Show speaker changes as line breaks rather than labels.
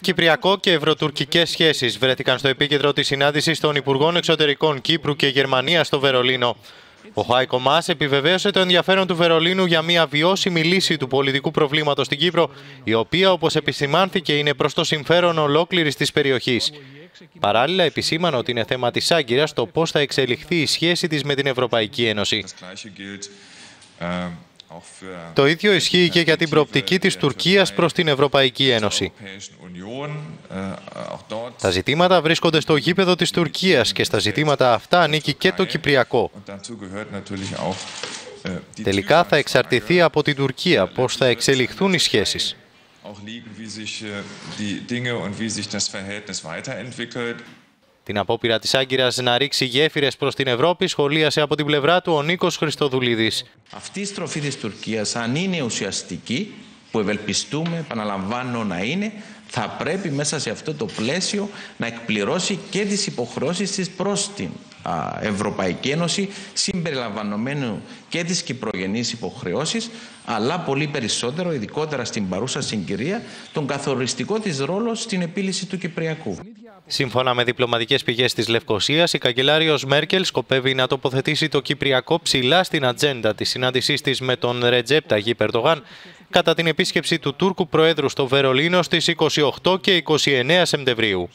Κυπριακό και ευρωτουρκικές σχέσεις βρέθηκαν στο επίκεντρο της συνάντησης των Υπουργών Εξωτερικών Κύπρου και Γερμανίας στο Βερολίνο. Ο Χάικο Μάς επιβεβαίωσε το ενδιαφέρον του Βερολίνου για μια βιώσιμη λύση του πολιτικού προβλήματος στην Κύπρο, η οποία, όπως επισημάνθηκε, είναι προς το συμφέρον ολόκληρης της περιοχής. Παράλληλα, επισήμανε ότι είναι θέμα της Άγκυρας το πώς θα εξελιχθεί η σχέση της με την Ευρωπαϊκή Ένωση. Το ίδιο ισχύει και για την προοπτική της Τουρκίας προς την Ευρωπαϊκή Ένωση. Τα ζητήματα βρίσκονται στο γήπεδο της Τουρκίας και στα ζητήματα αυτά ανήκει και το Κυπριακό. Τελικά θα εξαρτηθεί από την Τουρκία πώς θα εξελιχθούν οι σχέσεις. Την απόπειρα της Άγκυρας να ρίξει γέφυρες προς την Ευρώπη σχολίασε από την πλευρά του ο Νίκος Χριστοδουλίδης.
Αυτή η στροφή της Τουρκίας, αν είναι ουσιαστική, που ευελπιστούμε, επαναλαμβάνω να είναι, θα πρέπει μέσα σε αυτό το πλαίσιο να εκπληρώσει και τις υποχρεώσεις της προς την Ευρωπαϊκή Ένωση συμπεριλαμβανομένου και τις κυπρογενείς υποχρεώσεις αλλά πολύ περισσότερο, ειδικότερα στην παρούσα συγκυρία, τον καθοριστικό της ρόλο στην επίλυση του Κυπριακού.
Σύμφωνα με διπλωματικές πηγές της Λευκοσίας, η καγκελάριος Μέρκελ σκοπεύει να τοποθετήσει το Κυπριακό ψηλά στην ατζέντα της συνάντησής της με τον Ρετζέπ Ταγί Περτογάν κατά την επίσκεψη του Τούρκου Προέδρου στο Βερολίνο στις 28 και 29 Σεπτεμβρίου.